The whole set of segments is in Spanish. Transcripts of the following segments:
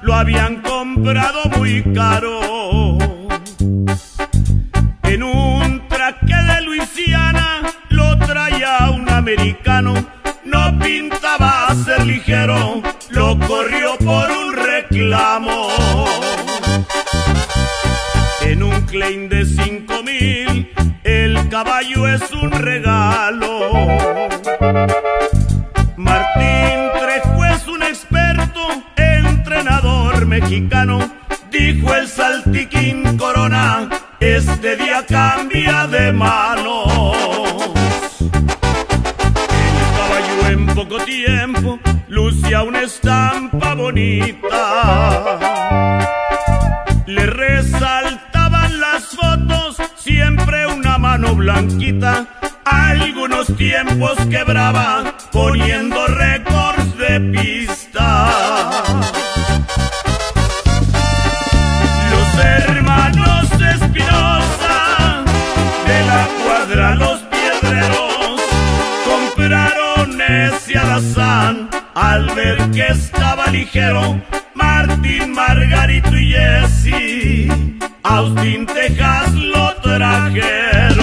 lo habían comprado muy caro. En un traque de Luisiana lo traía un americano, no pintaba ser ligero, lo corrió por un reclamo. En un claim de cinco mil, el caballo es un regalo. Mexicano. Dijo el saltiquín corona, este día cambia de manos. El caballo en poco tiempo lucía una estampa bonita. Le resaltaban las fotos, siempre una mano blanquita. Algunos tiempos quebraba, poniendo al ver que estaba ligero. Martín, Margarito y Jesse, Austin, Texas lo trajeron.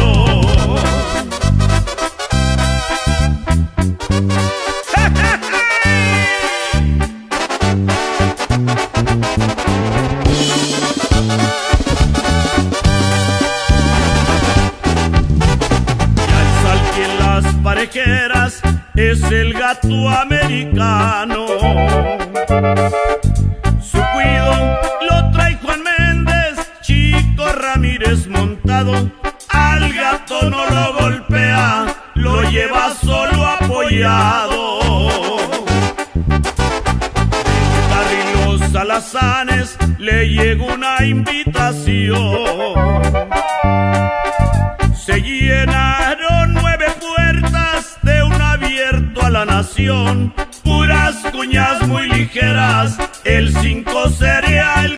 Parejeras es el gato americano. Su cuido lo trae Juan Méndez, Chico Ramírez montado. Al gato no lo golpea, lo lleva solo apoyado. Carlos Alazanes le llegó una invitación. Se llenaron nación, puras cuñas muy ligeras, el cinco cereal